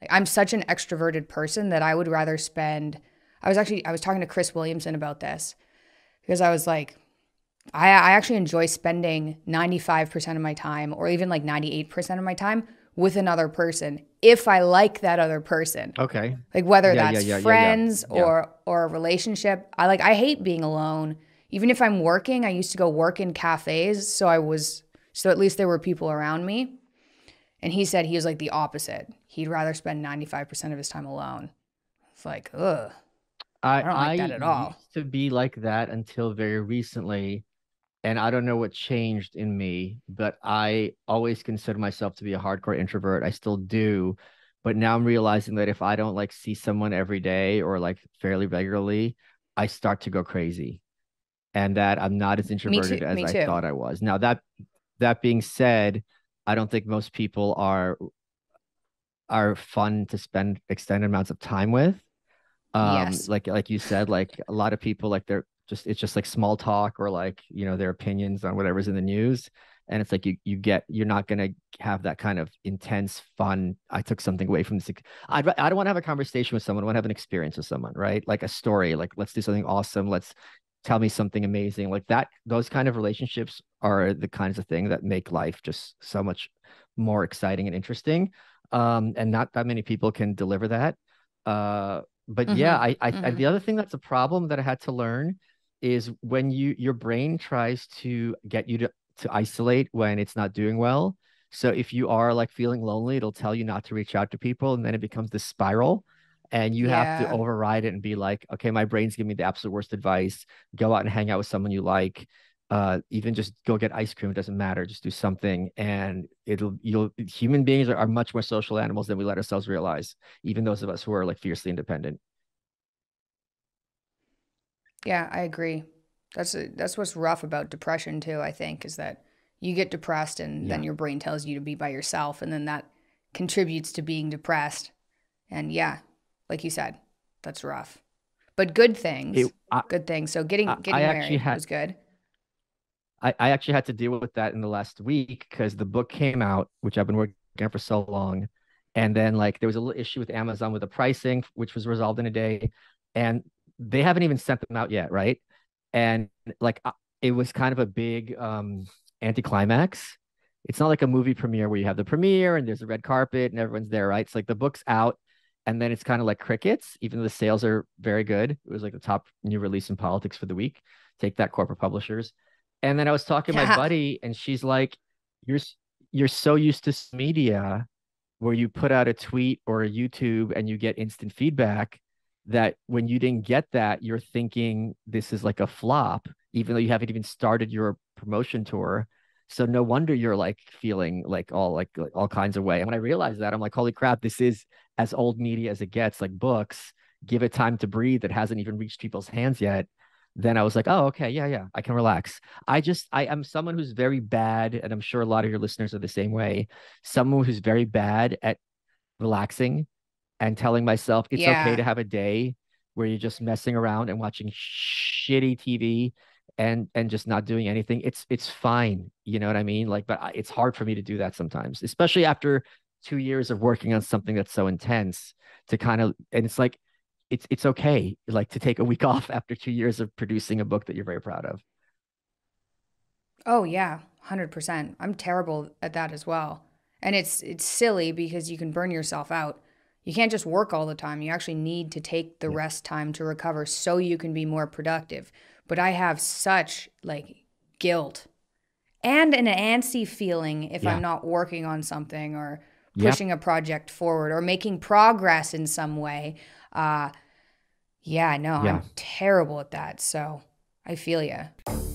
Like I'm such an extroverted person that I would rather spend I was actually I was talking to Chris Williamson about this because I was like I I actually enjoy spending 95% of my time or even like 98% of my time with another person if I like that other person. Okay. Like whether Yeah, that's yeah, yeah, friends or or a relationship. I like I hate being alone. Even if I'm working, I used to go work in cafes, so I was so at least there were people around me. And he said he was like the opposite. He'd rather spend 95% of his time alone. It's like, ugh. I, don't like that at all. used to be like that until very recently, and I don't know what changed in me, but I always consider myself to be a hardcore introvert. I still do, but now I'm realizing that if I don't like see someone every day or like fairly regularly, I start to go crazy, and that I'm not as introverted as I thought I was. Now that that being said, I don't think most people are are fun to spend extended amounts of time with. Um Yes. like like you said like a lot of people like they're just it's just like small talk or like you know their opinions on whatever's in the news. And it's like you you get you're not going to have that kind of intense fun i took something away from this I'd, i don't want to have a conversation with someone i want to have an experience with someone right? Like a story like let's do something awesome. Let's tell me something amazing. Like that those kind of relationships are the kinds of thing that make life just so much more exciting and interesting. Um and not that many people can deliver that. Uh but yeah Mhm, I, I I mhm. the other thing that's a problem that i had to learn is when you your brain tries to get you to to isolate when it's not doing well. So if you are like feeling lonely it'll tell you not to reach out to people and then it becomes this spiral and you have to override it and be like okay my brain's giving me the absolute worst advice. Go out and hang out with someone you like uh even just go get ice cream it doesn't matter just do something. And it'll you'll human beings are, are much more social animals than we let ourselves realize even those of us who are like fiercely independent. Yeah, I agree. That's that's what's rough about depression too, I think, is that you get depressed and then your brain tells you to be by yourself and then that contributes to being depressed. And yeah, like you said, that's rough. But good things. it, I, good things. So getting getting I married had- was good. I, I actually had to deal with that in the last week because the book came out, which I've been working on for so long. And then like there was a little issue with Amazon with the pricing, which was resolved in a day. And they haven't even sent them out yet, right? And like it was kind of a big um anticlimax. It's not like a movie premiere where you have the premiere and there's a red carpet and everyone's there, right? It's like the book's out and then it's kind of like crickets, even though the sales are very good. It was like the top new release in politics for the week. Take that, corporate publishers. And then I was talking to my buddy, and she's like, "You're you're so used to s- media where you put out a tweet or a YouTube and you get instant feedback that when you didn't get that, you're thinking this is like a flop, even though you haven't even started your promotion tour. So no wonder you're like feeling like all like, like all kinds of way. And when I realized that, I'm like, holy crap, this is as old media as it gets, like books. Give it time to breathe. It hasn't even reached people's hands yet. Then I was like, oh, okay, yeah, yeah, I can relax. I just I am someone who's very bad, and I'm sure a lot of your listeners are the same way. Someone who's very bad at relaxing and telling myself it's okay to have a day where you're just messing around and watching shitty TV and and just not doing anything. It's it's fine, you know what I mean? Like, but I, it's hard for me to do that sometimes, especially after two years of working on something that's so intense. To kind of and it's like it's it's okay like to take a week off after two years of producing a book that you're very proud of. Oh yeah, 100%. I'm terrible at that as well. And it's it's silly because you can burn yourself out. You can't just work all the time. You actually need to take the Yeah. rest time to recover so you can be more productive. But I have such like guilt and an antsy feeling if Yeah. I'm not working on something or Yep. pushing a project forward or making progress in some way. Uh yeah, no, Yeah. I'm terrible at that. So I feel you.